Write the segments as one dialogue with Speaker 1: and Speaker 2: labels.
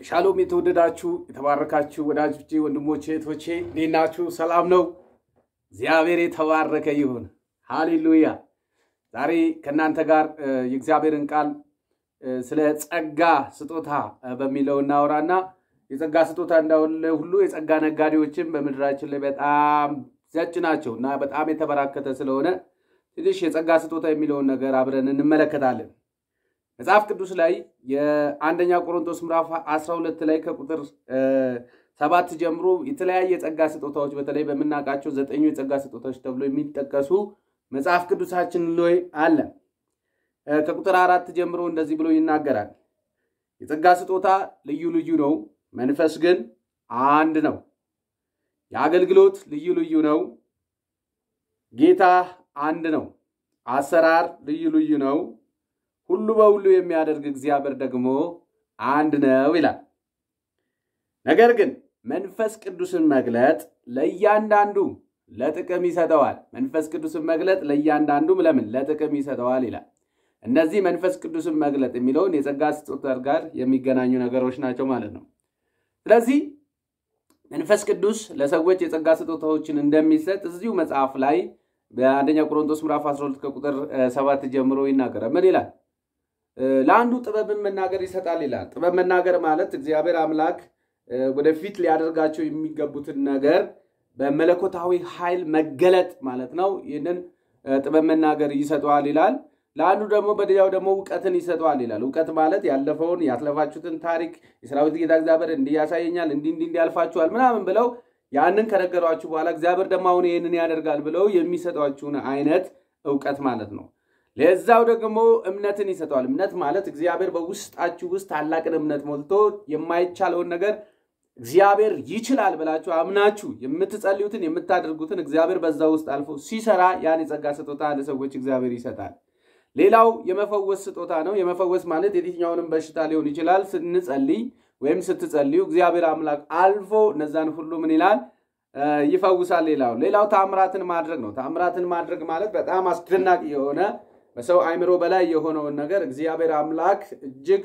Speaker 1: ሻሎም የተወደዳችሁ የተባረካችሁ ወዳጆቼ፣ ወንድሞቼ፣ እህቶቼ እንዴት ናችሁ? ሰላም ነው? እግዚአብሔር የተባረከ ይሁን። ሃሌሉያ። ዛሬ ከእናንተ ጋር የእግዚአብሔርን ቃል ስለ ጸጋ ስጦታ በሚለው እናወራና የጸጋ ስጦታ እንዳለ ሁሉ የጸጋ ነጋዴዎችን በምድራችን ላይ በጣም ዘጭ ናቸው እና በጣም የተበራከተ ስለሆነ ትንሽ የጸጋ ስጦታ የሚለውን ነገር አብረን እንመለከታለን። መጽሐፍ ቅዱስ ላይ የአንደኛ ቆሮንቶስ ምዕራፍ 12 ላይ ከቁጥር ሰባት ጀምሮ የተለያየ የጸጋ ስጦታዎች በተለይ በምናውቃቸው ዘጠኙ የጸጋ ስጦታዎች ተብሎ የሚጠቀሱ መጽሐፍ ቅዱሳችን ላይ አለ። ከቁጥር አራት ጀምሮ እንደዚህ ብሎ ይናገራል። የጸጋ ስጦታ ልዩ ልዩ ነው፣ መንፈስ ግን አንድ ነው። የአገልግሎት ልዩ ልዩ ነው፣ ጌታ አንድ ነው። አሰራር ልዩ ልዩ ነው፣ ሁሉ በሁሉ የሚያደርግ እግዚአብሔር ደግሞ አንድ ነው ይላል። ነገር ግን መንፈስ ቅዱስን መግለጥ ለእያንዳንዱ ለጥቅም ይሰጠዋል። መንፈስ ቅዱስን መግለጥ ለእያንዳንዱም ለምን ለጥቅም ይሰጠዋል ይላል። እነዚህ መንፈስ ቅዱስን መግለጥ የሚለውን የጸጋ ስጦታ ጋር የሚገናኙ ነገሮች ናቸው ማለት ነው። ስለዚህ መንፈስ ቅዱስ ለሰዎች የጸጋ ስጦታዎችን እንደሚሰጥ እዚሁ መጽሐፍ ላይ በአንደኛ ቆሮንቶስ ምዕራፍ 12 ከቁጥር ሰባት ጀምሮ ይናገራል። ምን ይላል? ለአንዱ ጥበብን መናገር ይሰጣል ይላል። ጥበብ መናገር ማለት እግዚአብሔር አምላክ ወደፊት ሊያደርጋቸው የሚገቡትን ነገር በመለኮታዊ ኃይል መገለጥ ማለት ነው። ይህንን ጥበብ መናገር ይሰጠዋል ይላል። ለአንዱ ደግሞ በሌላው ደግሞ እውቀትን ይሰጠዋል ይላል። እውቀት ማለት ያለፈውን ያትለፋችሁትን ታሪክ የሰራዊት ጌታ እግዚአብሔር እንዲህ ያሳየኛል፣ እንዲህ እንዲህ እንዲያልፋችኋል ምናምን ብለው ያንን ከነገሯችሁ በኋላ እግዚአብሔር ደግሞ አሁን ይህንን ያደርጋል ብለው የሚሰጧችሁን አይነት እውቀት ማለት ነው። ለዛው ደግሞ እምነትን ይሰጠዋል። እምነት ማለት እግዚአብሔር በውስጣችሁ ውስጥ ታላቅን እምነት ሞልቶ የማይቻለውን ነገር እግዚአብሔር ይችላል ብላችሁ አምናችሁ የምትጸልዩትን የምታደርጉትን እግዚአብሔር በዛ ውስጥ አልፎ ሲሰራ ያን የጸጋ ስጦታ ለሰዎች እግዚአብሔር ይሰጣል። ሌላው የመፈወስ ስጦታ ነው። የመፈወስ ማለት የትኛውንም በሽታ ሊሆን ይችላል። ስንጸልይ ወይም ስትጸልዩ እግዚአብሔር አምላክ አልፎ እነዛን ሁሉ ምን ይላል ይፈውሳል። ሌላው ሌላው ታምራትን ማድረግ ነው። ታምራትን ማድረግ ማለት በጣም አስደናቂ የሆነ በሰው አይምሮ በላይ የሆነውን ነገር እግዚአብሔር አምላክ እጅግ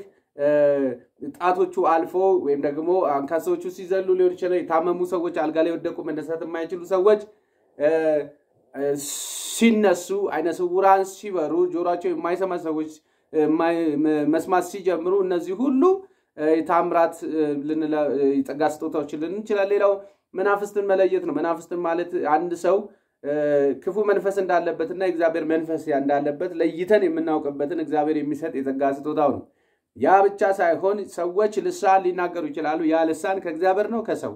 Speaker 1: ጣቶቹ አልፎ ወይም ደግሞ አንካሶቹ ሲዘሉ ሊሆን ይችላል። የታመሙ ሰዎች አልጋ ላይ ወደቁ መነሳት የማይችሉ ሰዎች ሲነሱ፣ አይነ ስውራን ሲበሩ፣ ጆሯቸው የማይሰማ ሰዎች መስማት ሲጀምሩ፣ እነዚህ ሁሉ ታምራት የጸጋ ስጦታዎችን ልን እንችላል። ሌላው መናፍስትን መለየት ነው። መናፍስትን ማለት አንድ ሰው ክፉ መንፈስ እንዳለበትና የእግዚአብሔር መንፈስ እንዳለበት ለይተን የምናውቅበትን እግዚአብሔር የሚሰጥ የጸጋ ስጦታው ነው። ያ ብቻ ሳይሆን ሰዎች ልሳን ሊናገሩ ይችላሉ። ያ ልሳን ከእግዚአብሔር ነው ከሰው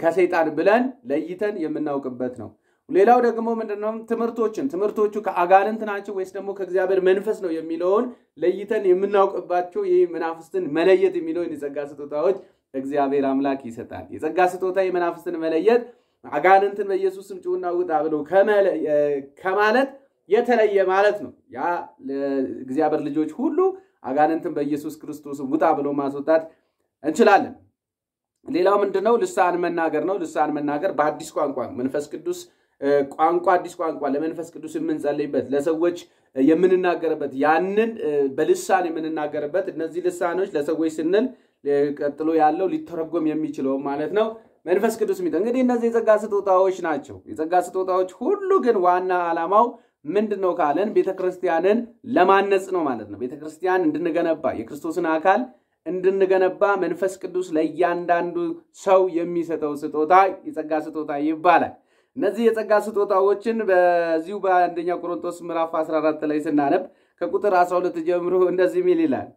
Speaker 1: ከሰይጣን ብለን ለይተን የምናውቅበት ነው። ሌላው ደግሞ ምንድነው? ትምህርቶችን ትምህርቶቹ ከአጋንንት ናቸው ወይስ ደግሞ ከእግዚአብሔር መንፈስ ነው የሚለውን ለይተን የምናውቅባቸው ይህ መናፍስትን መለየት የሚለውን የጸጋ ስጦታዎች እግዚአብሔር አምላክ ይሰጣል። የጸጋ ስጦታ የመናፍስትን መለየት አጋንንትን በኢየሱስም ጭውና ውጣ ብሎ ከማለት የተለየ ማለት ነው። ያ ለእግዚአብሔር ልጆች ሁሉ አጋንንትን በኢየሱስ ክርስቶስ ውጣ ብሎ ማስወጣት እንችላለን። ሌላው ምንድነው? ልሳን መናገር ነው። ልሳን መናገር በአዲስ ቋንቋ መንፈስ ቅዱስ ቋንቋ አዲስ ቋንቋ ለመንፈስ ቅዱስ የምንጸልይበት ለሰዎች የምንናገርበት ያንን በልሳን የምንናገርበት እነዚህ ልሳኖች ለሰዎች ስንል ቀጥሎ ያለው ሊተረጎም የሚችለው ማለት ነው መንፈስ ቅዱስ ሚጠ እንግዲህ እነዚህ የጸጋ ስጦታዎች ናቸው። የጸጋ ስጦታዎች ሁሉ ግን ዋና ዓላማው ምንድን ነው ካለን ቤተክርስቲያንን ለማነጽ ነው ማለት ነው። ቤተክርስቲያን እንድንገነባ የክርስቶስን አካል እንድንገነባ መንፈስ ቅዱስ ለእያንዳንዱ ሰው የሚሰጠው ስጦታ የጸጋ ስጦታ ይባላል። እነዚህ የጸጋ ስጦታዎችን በዚሁ በአንደኛ ቆሮንቶስ ምዕራፍ 14 ላይ ስናነብ ከቁጥር 12 ጀምሮ እንደዚህ ሚል ይላል።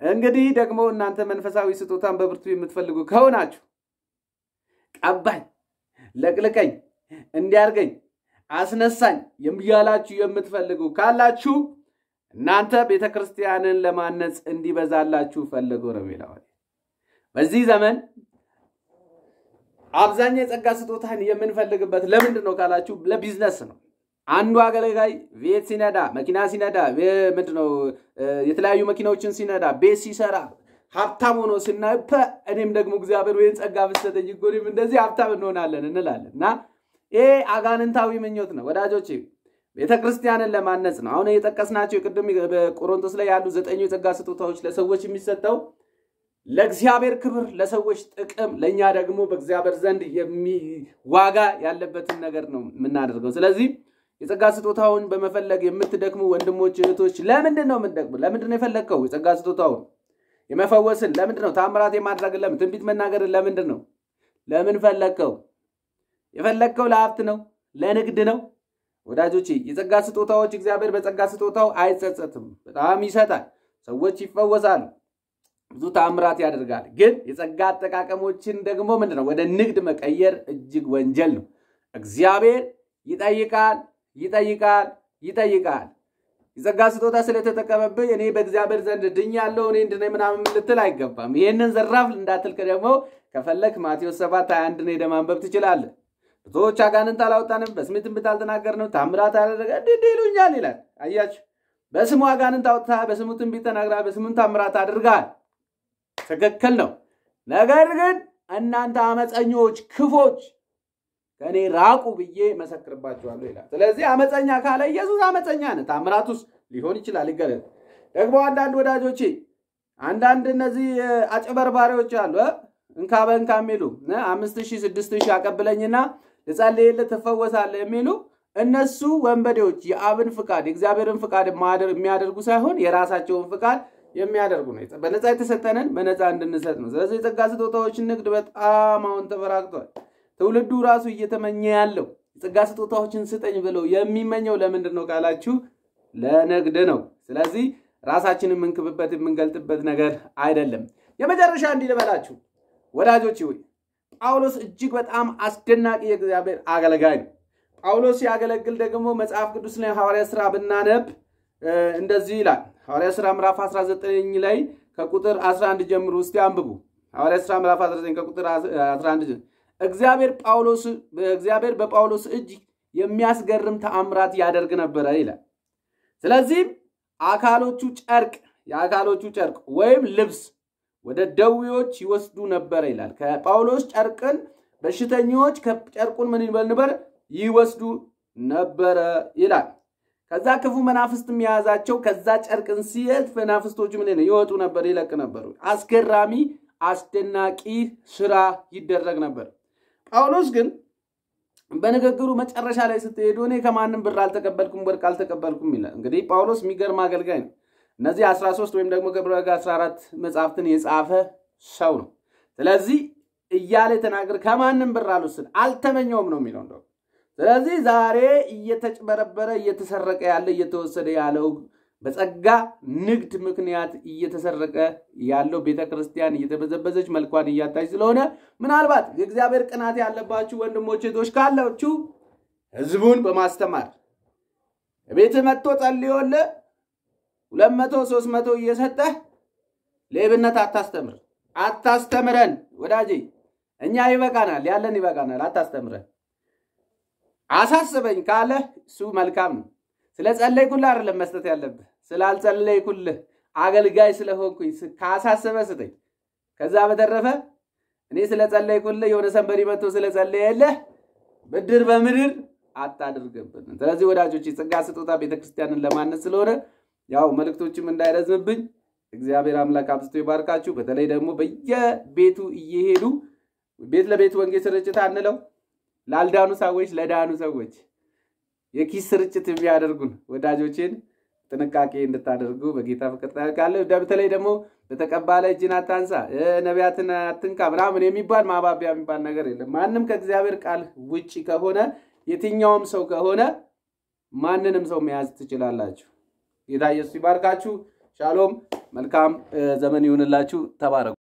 Speaker 1: እንግዲህ ደግሞ እናንተ መንፈሳዊ ስጦታን በብርቱ የምትፈልጉ ከሆናችሁ ቀባኝ፣ ለቅልቀኝ፣ እንዲያርገኝ፣ አስነሳኝ እያላችሁ የምትፈልጉ ካላችሁ እናንተ ቤተ ክርስቲያንን ለማነጽ እንዲበዛላችሁ ፈልጉ ነው የሚለው። በዚህ ዘመን አብዛኛው የጸጋ ስጦታን የምንፈልግበት ለምንድን ነው ካላችሁ ለቢዝነስ ነው። አንዱ አገልጋይ ቤት ሲነዳ፣ መኪና ሲነዳ፣ ምንድን ነው የተለያዩ መኪናዎችን ሲነዳ፣ ቤት ሲሰራ ሀብታም ሆኖ ስናይ እኔም ደግሞ እግዚአብሔር ወይን ጸጋ ብሰጠኝ እኔም እንደዚህ ሀብታም እንሆናለን እንላለን። እና ይሄ አጋንንታዊ ምኞት ነው ወዳጆቼ። ቤተ ለማነጽ ነው። አሁን የጠቀስናቸው የቅድም በቆሮንቶስ ላይ ያሉ ዘጠኙ የጸጋ ስጦታዎች ለሰዎች የሚሰጠው ለእግዚአብሔር ክብር፣ ለሰዎች ጥቅም፣ ለእኛ ደግሞ በእግዚአብሔር ዘንድ ዋጋ ያለበትን ነገር ነው የምናደርገው። ስለዚህ የጸጋ ስጦታውን በመፈለግ የምትደክሙ ወንድሞች እህቶች፣ ለምንድን ነው የምትደክሙ? ለምንድን ነው የፈለግከው የጸጋ ስጦታውን? የመፈወስን ለምንድን ነው? ታምራት የማድረግን ለምን? ትንቢት መናገርን ለምንድን ነው? ለምን ፈለግከው? የፈለግከው ለሀብት ነው? ለንግድ ነው? ወዳጆቼ የጸጋ ስጦታዎች እግዚአብሔር በጸጋ ስጦታው አይጸጸትም። በጣም ይሰጣል። ሰዎች ይፈወሳሉ። ብዙ ታምራት ያደርጋል። ግን የጸጋ አጠቃቀሞችን ደግሞ ምንድን ነው ወደ ንግድ መቀየር እጅግ ወንጀል ነው። እግዚአብሔር ይጠይቃል ይጠይቃል ይጠይቃል። የጸጋ ስጦታ ስለተጠቀመብህ እኔ በእግዚአብሔር ዘንድ ድኛለሁ እኔ እንድነ ምናምን ልትል አይገባም። ይህንን ዘራፍ እንዳትልክ ደግሞ ከፈለክ ማቴዎስ 7 21 ሄደህ ማንበብ ትችላለህ። ብዙዎች አጋንንት አላወጣንም፣ በስሜ ትንቢት አልተናገርንም፣ ታምራት አላደረገ እንዲህ ይሉኛል ይላል። አያችሁ፣ በስሙ አጋንንት አውጥተሃል፣ በስሙ ትንቢት ተናግረሃል፣ በስሙን ታምራት አድርገሃል። ትክክል ነው። ነገር ግን እናንተ አመፀኞች፣ ክፎች ከእኔ ራቁ ብዬ መሰክርባችኋለሁ ይላል። ስለዚህ አመፀኛ ካለ ኢየሱስ አመፀኛ ነህ። ታምራት ውስጥ ሊሆን ይችላል ይገለጥ። ደግሞ አንዳንድ ወዳጆቼ አንዳንድ እነዚህ አጭበርባሪዎች አሉ እንካ በእንካ የሚሉ አምስት ሺህ ስድስት ሺህ አቀብለኝና ልጸልይልህ ትፈወሳለህ የሚሉ እነሱ ወንበዴዎች የአብን ፍቃድ የእግዚአብሔርን ፍቃድ የሚያደርጉ ሳይሆን የራሳቸውን ፍቃድ የሚያደርጉ ነው። በነፃ የተሰጠንን በነፃ እንድንሰጥ ነው። ስለዚህ የጸጋ ስጦታዎች ንግድ በጣም አሁን ተበራክቷል። ትውልዱ ራሱ እየተመኘ ያለው የጸጋ ስጦታዎችን ስጠኝ ብለው የሚመኘው ለምንድን ነው ካላችሁ ለንግድ ነው። ስለዚህ ራሳችንን የምንክብበት የምንገልጥበት ነገር አይደለም። የመጨረሻ እንዲህ ልበላችሁ ወዳጆች ሆይ ጳውሎስ እጅግ በጣም አስደናቂ የእግዚአብሔር አገልጋይ ነው። ጳውሎስ ሲያገለግል ደግሞ መጽሐፍ ቅዱስ ላይ ሐዋርያ ሥራ ብናነብ እንደዚህ ይላል። ሐዋርያ ሥራ ምዕራፍ 19 ላይ ከቁጥር 11 ጀምሮ እስቲ አንብቡ። ሐዋርያ ሥራ ምዕራፍ 19 ከቁጥር 11 እግዚአብሔር ጳውሎስ እግዚአብሔር በጳውሎስ እጅ የሚያስገርም ተአምራት ያደርግ ነበረ ይላል። ስለዚህም አካሎቹ ጨርቅ የአካሎቹ ጨርቅ ወይም ልብስ ወደ ደዌዎች ይወስዱ ነበረ ይላል። ከጳውሎስ ጨርቅን በሽተኞች ጨርቁን ምን ይበል ነበር ይወስዱ ነበረ ይላል። ከዛ ክፉ መናፍስትም የያዛቸው ከዛ ጨርቅን ሲየት መናፍስቶቹ ምን ይወጡ ነበር፣ ይለቅ ነበሩ። አስገራሚ አስደናቂ ስራ ይደረግ ነበር። ጳውሎስ ግን በንግግሩ መጨረሻ ላይ ስትሄዱ እኔ ከማንም ብር አልተቀበልኩም፣ ወርቅ አልተቀበልኩም ይላል። እንግዲህ ጳውሎስ የሚገርም አገልጋይ ነው። እነዚህ 13 ወይም ደግሞ ከብረጋ 14 መጽሐፍትን የጻፈ ሰው ነው። ስለዚህ እያለ የተናገር ከማንም ብር አልወስድ አልተመኘውም ነው የሚለው ስለዚህ ዛሬ እየተጭበረበረ እየተሰረቀ ያለ እየተወሰደ ያለው በጸጋ ንግድ ምክንያት እየተሰረቀ ያለው ቤተ ክርስቲያን እየተበዘበዘች መልኳን እያታች ስለሆነ ምናልባት የእግዚአብሔር ቅናት ያለባችሁ ወንድሞች እህቶች ካላችሁ ሕዝቡን በማስተማር ቤትህ መጥቶ ጸልዮልህ ሁለት መቶ ሶስት መቶ እየሰጠህ ሌብነት አታስተምር፣ አታስተምረን ወዳጄ። እኛ ይበቃናል፣ ያለን ይበቃናል። አታስተምረን። አሳስበኝ ካለ እሱ መልካም ነው። ስለ ጸለይኩልህ አይደለም መስጠት ያለብህ፣ ስላልጸለይኩልህ አገልጋይ ስለሆንኩኝ ካሳሰበ ስጠኝ። ከዛ በተረፈ እኔ ስለ ጸለይኩልህ የሆነ ሰንበሪ መጥቶ ስለ ብድር በምድር አታድርገብን። ስለዚህ ወዳጆች የጸጋ ስጦታ ቤተክርስቲያንን ለማነት ስለሆነ ያው መልእክቶችም እንዳይረዝምብኝ እግዚአብሔር አምላክ አብዝቶ ይባርካችሁ። በተለይ ደግሞ በየቤቱ እየሄዱ ቤት ለቤት ወንጌል ስርጭት አንለው ላልዳኑ ሰዎች ለዳኑ ሰዎች የኪስ ስርጭት የሚያደርጉን ወዳጆችን ጥንቃቄ እንድታደርጉ በጌታ ፍቅር ጠይቃለሁ። በተለይ ደግሞ በተቀባ ላይ እጅን አታንሳ፣ ነቢያትን አትንካ ምናምን የሚባል ማባቢያ የሚባል ነገር የለም። ማንም ከእግዚአብሔር ቃል ውጭ ከሆነ የትኛውም ሰው ከሆነ ማንንም ሰው መያዝ ትችላላችሁ። ጌታ ኢየሱስ ይባርካችሁ። ሻሎም። መልካም ዘመን ይሁንላችሁ። ተባረኩ።